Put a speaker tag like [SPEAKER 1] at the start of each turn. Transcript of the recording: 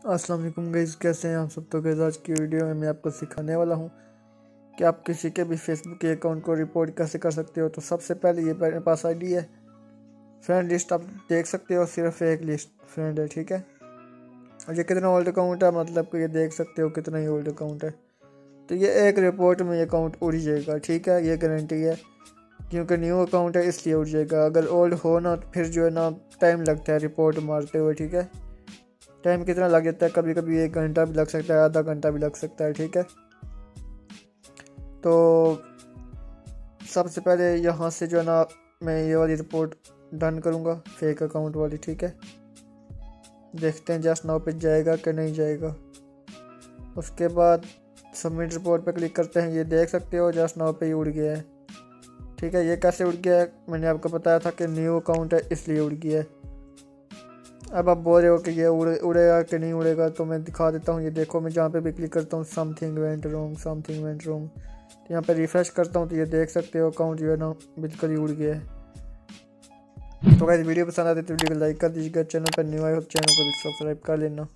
[SPEAKER 1] अस्सलाम वालेकुम गाइस, कैसे हैं आप सब? तो गैस आज की वीडियो में मैं आपको सिखाने वाला हूँ कि आप किसी के भी फेसबुक के अकाउंट को रिपोर्ट कैसे कर सकते हो। तो सबसे पहले ये मेरे पास आईडी है फ्रेंड लिस्ट आप देख सकते हो, सिर्फ़ एक लिस्ट फ्रेंड है, ठीक है? और ये कितना ओल्ड अकाउंट है मतलब कि ये देख सकते हो कितना ही ओल्ड अकाउंट है। तो ये एक रिपोर्ट में अकाउंट उड़ जाएगा, ठीक है? ये गारंटी है, क्योंकि न्यू अकाउंट है, इसलिए उड़ जाएगा। अगर ओल्ड हो ना तो फिर जो है ना टाइम लगता है रिपोर्ट मारते हुए, ठीक है? टाइम कितना लग जाता है? कभी कभी एक घंटा भी लग सकता है, आधा घंटा भी लग सकता है, ठीक है? तो सबसे पहले यहाँ से जो है ना, मैं ये वाली रिपोर्ट डन करूँगा फेक अकाउंट वाली, ठीक है? देखते हैं जस्ट नाउ पे जाएगा कि नहीं जाएगा। उसके बाद सबमिट रिपोर्ट पे क्लिक करते हैं, ये देख सकते हो जस्ट नाउ पे ही उड़ गया है। ठीक है, ये कैसे उड़ गया है? मैंने आपको बताया था कि न्यू अकाउंट है, इसलिए उड़ गया है। अब आप बोल रहे हो कि ये उड़े, उड़ेगा कि नहीं उड़ेगा तो मैं दिखा देता हूँ। ये देखो, मैं जहाँ पे भी क्लिक करता हूँ something went wrong something went wrong तो यहाँ पे रिफ्रेश करता हूँ तो ये देख सकते हो अकाउंट जो है ना, बिल्कुल ही उड़ गया है। तो अगर वीडियो पसंद आती है तो वीडियो को लाइक कर दीजिएगा चैनल पर न्यू आए हो चैनल को भी सब्सक्राइब कर लेना।